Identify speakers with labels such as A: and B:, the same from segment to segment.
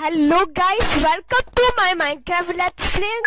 A: Hello guys, welcome to my Minecraft Let's Play.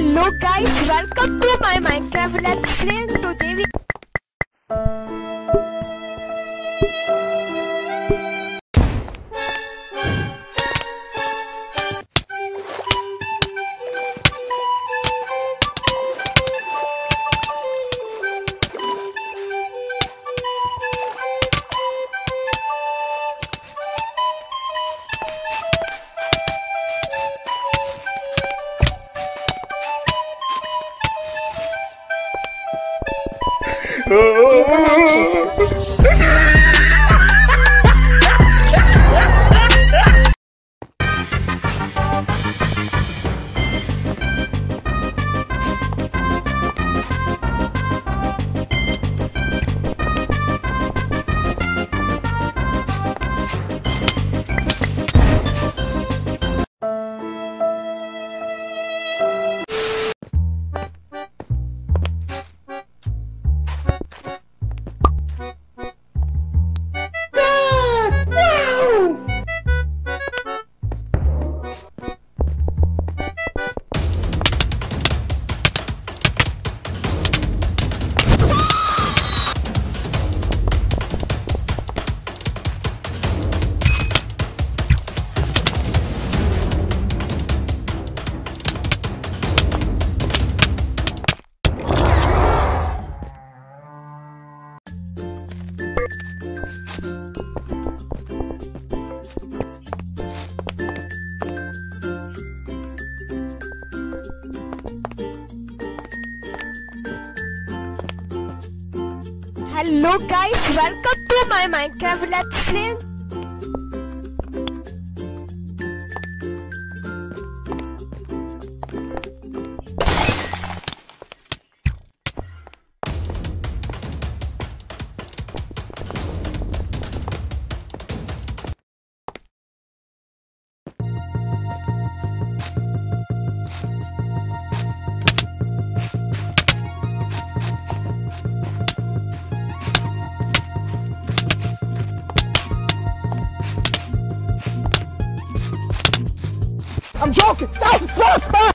A: Hello guys, welcome to my Minecraft Let's Play. 你不能去。Hello guys, welcome to my Minecraft Let's Play.
B: I'm joking! Stop! Stop! Stop!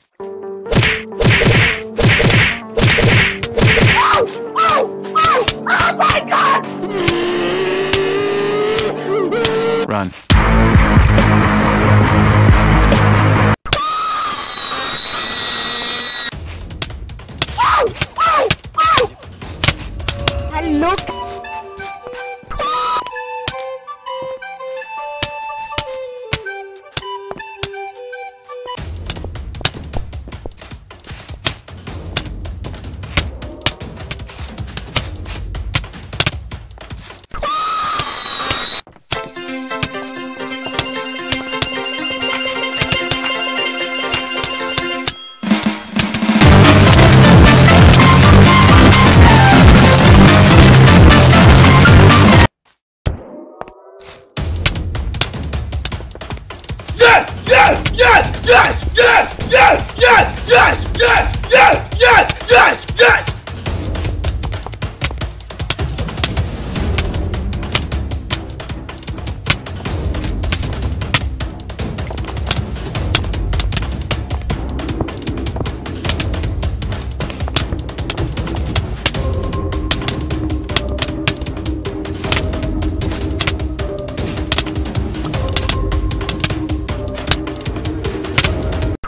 C: Yes! Yes! Yes! Yes! Yes! Yes!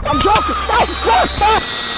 C: I'm joking. Ah!